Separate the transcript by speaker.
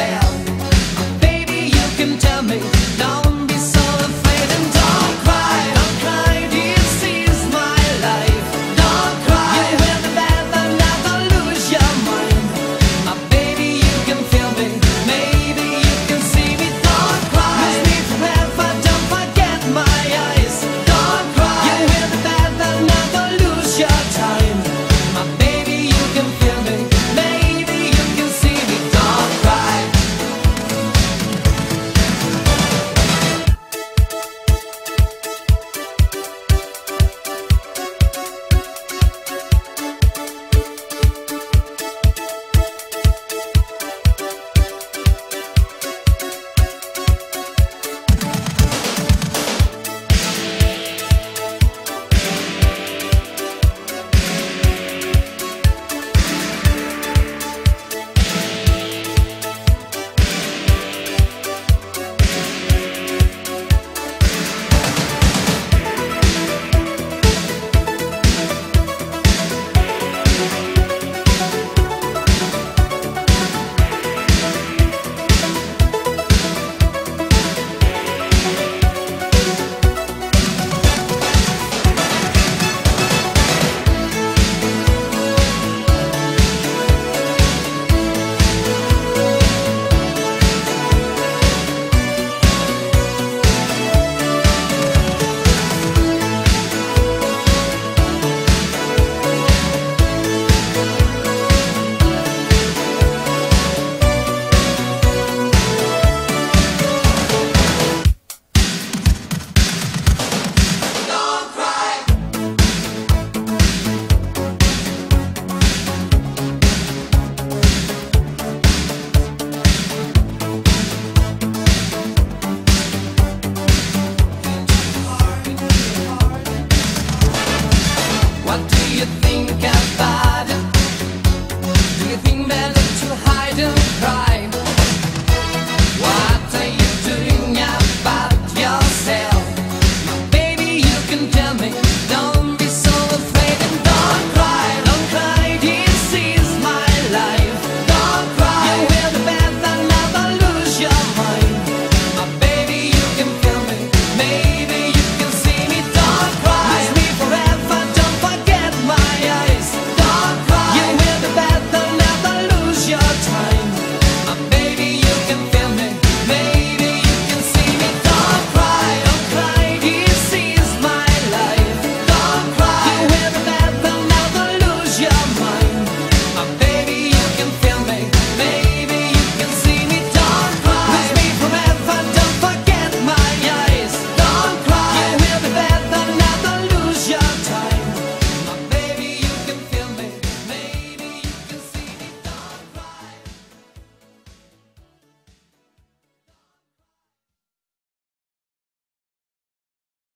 Speaker 1: yourself. Baby, you can tell me.